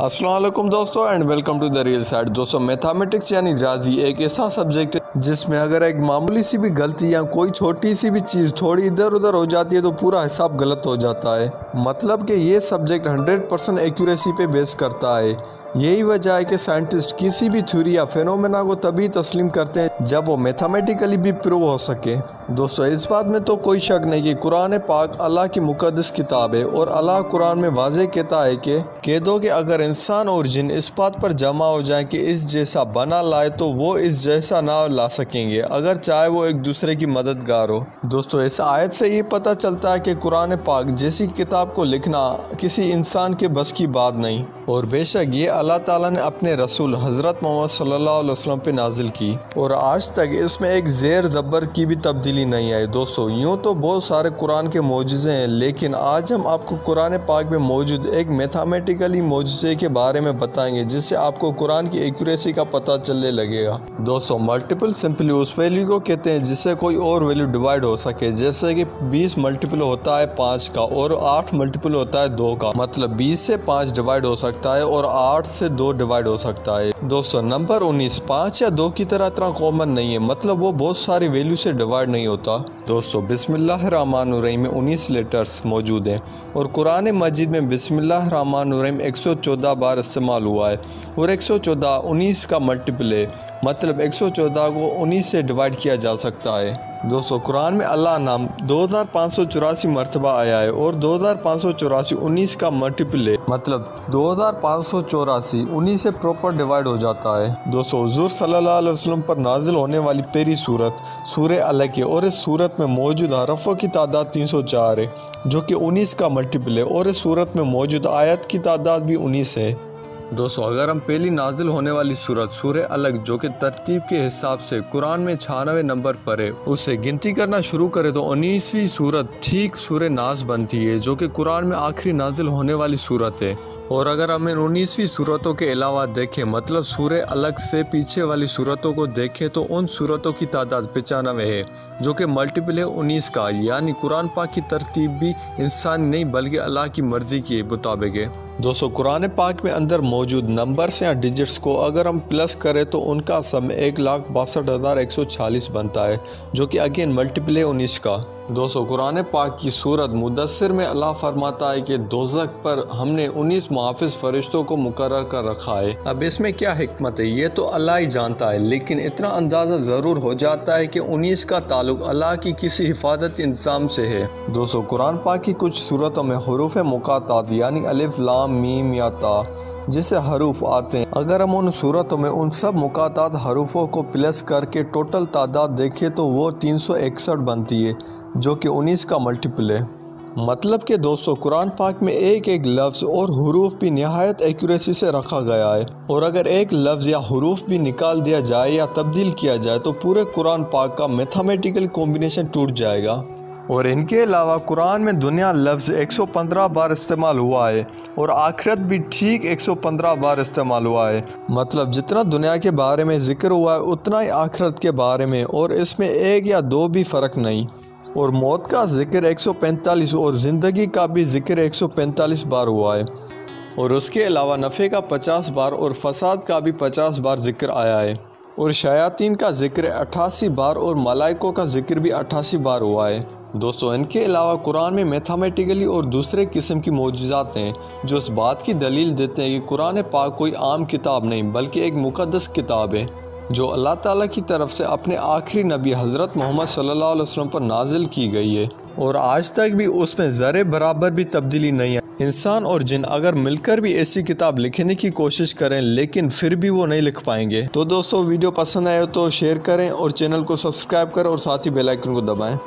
असलम दोस्तों and welcome to the real side. दोस्तों, mathematics यानी राज़ी एक ऐसा सब्जेक्ट है जिसमें अगर एक मामूली सी भी गलती या कोई छोटी सी भी चीज़ थोड़ी इधर उधर हो जाती है तो पूरा हिसाब गलत हो जाता है। मतलब कि ये सब्जेक्ट 100 परसेंट एक्यूरेसी पे बेस करता है। यही वजह है कि साइंटिस्ट किसी भी थ्योरी या फेनोमेना को तभी तस्लीम करते हैं जब वो मैथमेटिकली भी प्रूव हो सके। दोस्तों, इस बात में तो कोई शक नहीं कि कुरान पाक अल्लाह की मुकदस किताब है और अल्लाह कुरान में वाजे कहता है कि कह दो कि अगर इंसान और जिन इस बात पर जमा हो जाए कि इस जैसा बना लाए तो वो इस जैसा ना ला सकेंगे, अगर चाहे वो एक दूसरे की मददगार हो। दोस्तों, इस आयत से ये पता चलता है कि कुरान पाक जैसी किताब को लिखना किसी इंसान के बस की बात नहीं। और बेशक ये अल्लाह ताला ने अपने रसूल हज़रत मोहम्मद सल्लल्लाहु अलैहि वसल्लम पे नाजिल की और आज तक इसमें एक जेर ज़बर की भी तब्दीली नहीं आई। दोस्तों, यूँ तो बहुत सारे कुरान के मोजे हैं, लेकिन आज हम आपको कुरान पाक में मौजूद एक मैथामेटिकली मोजे के बारे में बताएँगे, जिससे आपको कुरान की एक्यूरेसी का पता चलने लगेगा। दोस्तों मल्टीपल सिंपली उस वैल्यू को कहते हैं, जिससे कोई और वैल्यू डिवाइड हो सके। जैसे कि 20 मल्टीपल होता है पाँच का और आठ मल्टीपल होता है दो का। मतलब 20 से पाँच डिवाइड हो सकता है और आठ से दो डिवाइड हो सकता है। दोस्तों नंबर 19 पाँच या दो की तरह इतना कॉमन नहीं है। मतलब वो बहुत सारी वैल्यू से डिवाइड नहीं होता। दोस्तों, बिस्मिल्लाहिर्रहमानिर्रहीम में उन्नीस लेटर्स मौजूद हैं और कुरान मजिद में बिसमिल्लाम एक सौ चौदह बार इस्तेमाल हुआ है और 114 19 का मल्टीपल है। मतलब 114 को 19 से डिवाइड किया जा सकता है। दोस्तों, कुरान में अल्लाह नाम दो हज़ार पाँच सौ चौरासी मरतबा आया है और दो हज़ार पाँच सौ चौरासी उन्नीस का मल्टीपल है मतलब दो हज़ार पाँच सौ चौरासी उन्नीस से प्रॉपर डिवाइड हो जाता है। दोस्तों, हजूर सल्लल्लाहु अलैहि वसल्लम पर नाजिल होने वाली पहली सूरत, सूर अलग है और इस सूरत में मौजूद हरफों की तादाद तीन सौ चार है, जो कि उन्नीस का मल्टीपल है और इस सूरत में मौजूद आयत की तादाद भी उन्नीस है। दोस्तों, अगर हम पहली नाजिल होने वाली सूरत सूर अलग, जो कि तरतीब के हिसाब से कुरान में छियानवे नंबर पर है उससे गिनती करना शुरू करें तो उन्नीसवीं सूरत ठीक सूर नाज बनती है, जो कि कुरान में आखिरी नाजिल होने वाली सूरत है। और अगर हम इन उन्नीसवीं सूरतों के अलावा देखें मतलब सूर्य अलग से पीछे वाली सूरतों को देखें तो उन सूरतों की तादाद पचानवे है, जो कि मल्टीपल है उन्नीस का, यानी कुरान पाक की तरतीब भी इंसान नहीं, बल्कि अल्लाह की मर्ज़ी के मुताबिक है। दोस्तों, कुरान पाक में अंदर मौजूद नंबर्स या डिजिट्स को अगर हम प्लस करें तो उनका सम एक लाख बासठ हज़ार एक सौ चालीस बनता है, जो कि अगेन मल्टीपल उन्नीस का। दोस्तों, कुरान पाक की सूरत मुदसर में अल्लाह फरमाता है कि दोजक पर हमने उन्नीस मुहाफ़ फरिश्तों को मुकर कर रखा है। अब इसमें क्या हमत है? ये तो अल्लाह ही जानता है, लेकिन इतना अंदाज़ा ज़रूर हो जाता है कि उन्नीस का ताल्लुक अल्लाह की किसी हिफाजत इंतज़ाम से है। दोस्तों, कुरान पाक की कुछ सूरतों में हरूफ मुकातात यानी अलिफ, लाम मीम या ता, जिसे हरूफ आते हैं। अगर हम उन सूरतों में उन सब मुकातात हरूफों को प्लस करके टोटल तादाद देखें तो वो तीन सौ इकसठ बनती है, जो कि उन्नीस का मल्टीपल है। मतलब कि दोस्तों कुरान पाक में एक एक लफ्ज़ और हरूफ भी नहायत एक्यूरेसी से रखा गया है। और अगर एक लफ्ज़ या हरूफ भी निकाल दिया जाए या तब्दील किया जाए तो पूरे कुरान पाक का मैथमेटिकल कॉम्बिनेशन टूट जाएगा। और इनके अलावा कुरान में दुनिया लफ्ज़ 115 बार इस्तेमाल हुआ है और आखिरत भी ठीक 115 बार इस्तेमाल हुआ है। मतलब जितना दुनिया के बारे में ज़िक्र हुआ है, उतना ही आखिरत के बारे में और इसमें एक या दो भी फ़र्क नहीं। और मौत का ज़िक्र 145 और ज़िंदगी का भी ज़िक्र 145 बार हुआ है। और उसके अलावा नफ़े का 50 बार और फसाद का भी 50 बार ज़िक्र आया है। और शयातीन का ज़िक्र अट्ठासी बार और मलाइकों का ज़िक्र भी अट्ठासी बार हुआ है। दोस्तों, इनके अलावा कुरान में मैथमेटिकली और दूसरे किस्म की मौजात हैं, जो इस बात की दलील देते हैं कि कुरान पाक कोई आम किताब नहीं, बल्कि एक मुकदस किताब है, जो अल्लाह ताला की तरफ़ से अपने आखिरी नबी हज़रत मोहम्मद सल्लल्लाहु अलैहि वसल्लम पर नाजिल की गई है। और आज तक भी उसमें ज़र बराबर भी तब्दीली नहीं है। इंसान और जिन अगर मिलकर भी ऐसी किताब लिखने की कोशिश करें, लेकिन फिर भी वो नहीं लिख पाएँगे। तो दोस्तों, वीडियो पसंद आए तो शेयर करें और चैनल को सब्सक्राइब करें और साथ ही बेलाइकन को दबाएँ।